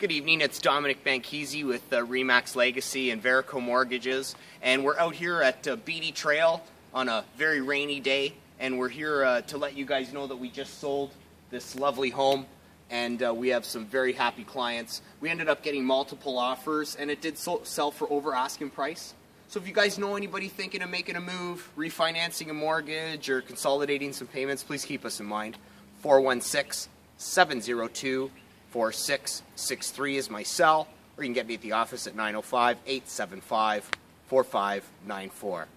Good evening. It's Domenic Manchisi with uh, Remax Legacy and Verico Mortgages, and we're out here at uh, Beaty Trail on a very rainy day, and we're here uh, to let you guys know that we just sold this lovely home, and uh, we have some very happy clients. We ended up getting multiple offers, and it did so sell for over asking price. So if you guys know anybody thinking of making a move, refinancing a mortgage, or consolidating some payments, please keep us in mind. 416 702 4663 is my cell, or you can get me at the office at 905 875 4594.